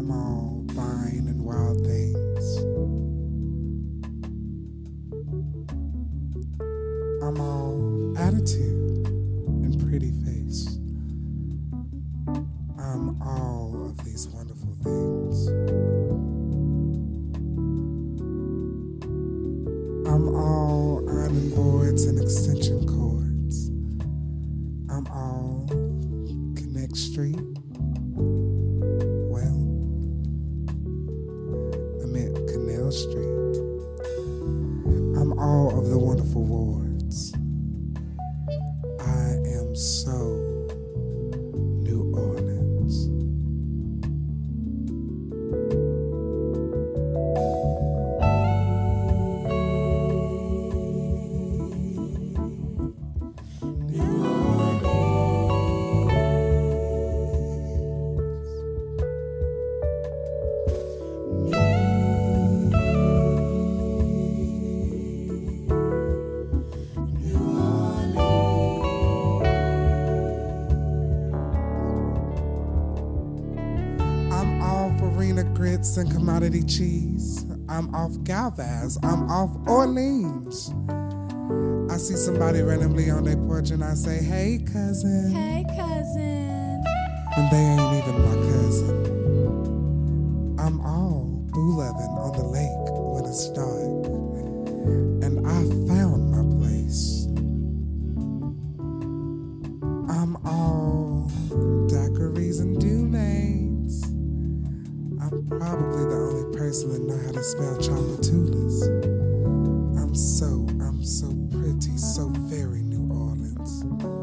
I'm all vine and wild things. I'm all attitude and pretty face. I'm all of these wonderful things. Grits and commodity cheese. I'm off Galvez. I'm off Orleans. I see somebody randomly on their porch and I say, hey, cousin. Hey, cousin. And they ain't even my cousin. I'm all boo loving on the lake I'm probably the only person that know how to spell Tchoupitoulas. I'm so, I'm so pretty, so very New Orleans.